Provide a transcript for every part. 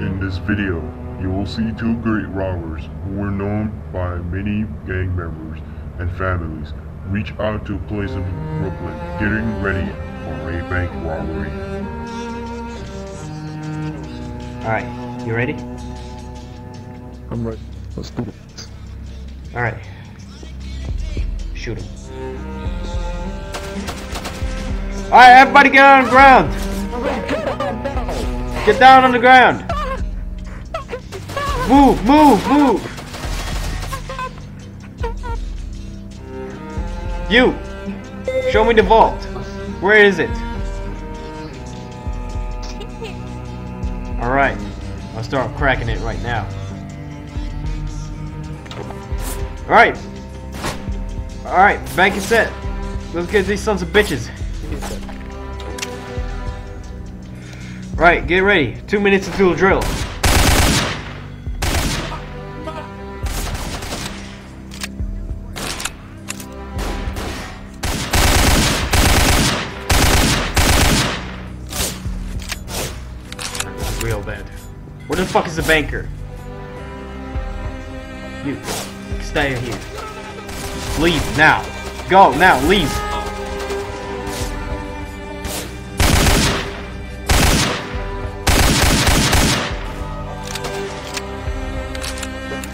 In this video, you will see two great robbers who were known by many gang members and families reach out to a place in Brooklyn getting ready for a bank robbery. Alright, you ready? I'm ready. Let's do this. Alright. Shoot him. Alright, everybody get on the ground! Get down on the ground! Move, move, move! You! Show me the vault. Where is it? Alright. I'll start cracking it right now. Alright. Alright, bank is set. Let's get these sons of bitches. Right, get ready. Two minutes until drill. Where the fuck is the banker? You stay here. Leave now. Go now. Leave.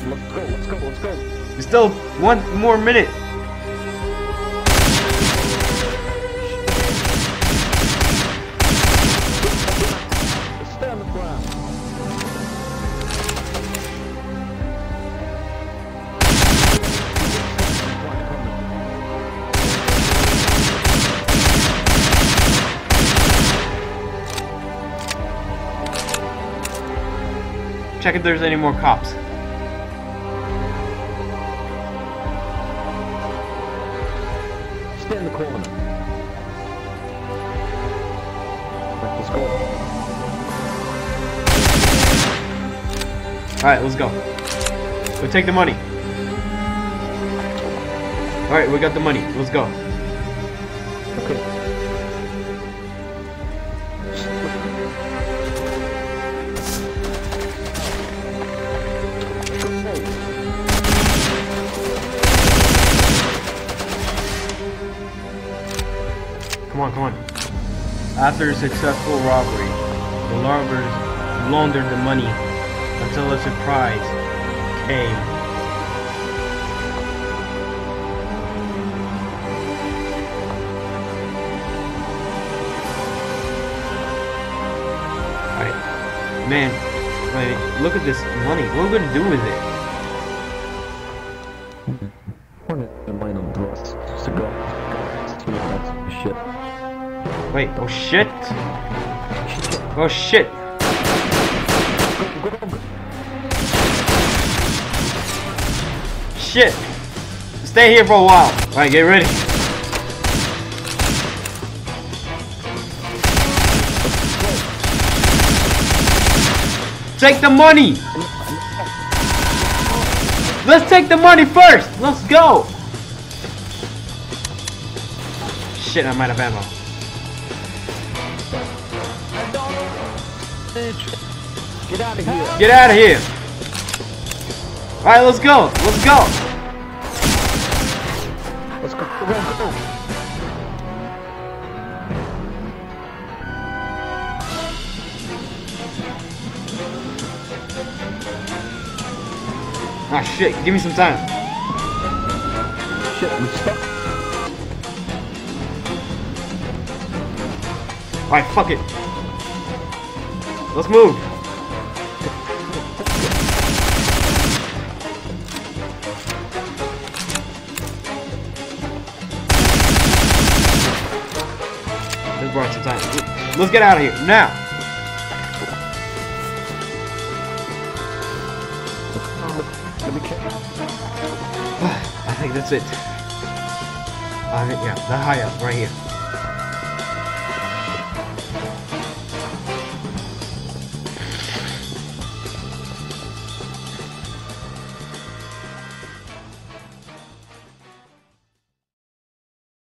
Let's go, let's go, let's go. There's still one more minute. Check if there's any more cops. Stay in the corner. Let's go. Alright, let's go. Go take the money. Alright, we got the money. Let's go. Okay. Come on, come on. After a successful robbery, the robbers laundered the money until a surprise came. Alright. Man, look at this money. What are we gonna do with it? Wait, oh shit! Oh shit! Shit! Stay here for a while. Alright, get ready. Take the money! Let's take the money first! Let's go! Shit, I might have ammo. Get out of here. Get out of here! Alright, let's go! Let's go! Let's go. Go, go, go. Ah shit, give me some time. Shit, Alright, fuck it. Let's move. Let's borrow some time. Let's get out of here now. I think that's it. I think yeah, the high up right here.